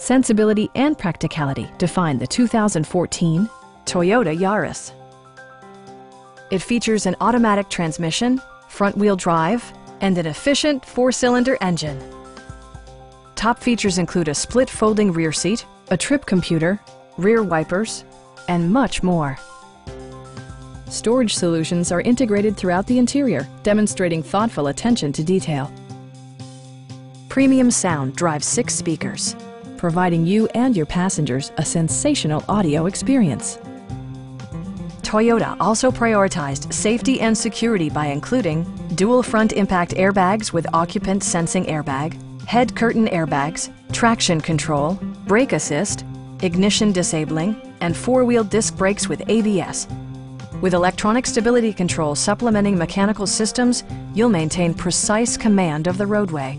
Sensibility and practicality define the 2014 Toyota Yaris. It features an automatic transmission, front-wheel drive, and an efficient four-cylinder engine. Top features include a split folding rear seat, a trip computer, rear wipers, and much more. Storage solutions are integrated throughout the interior, demonstrating thoughtful attention to detail. Premium sound drives six speakers, providing you and your passengers a sensational audio experience. Toyota also prioritized safety and security by including dual front impact airbags with occupant sensing airbag, head curtain airbags, traction control, brake assist, ignition disabling, and four-wheel disc brakes with ABS. With electronic stability control supplementing mechanical systems, you'll maintain precise command of the roadway.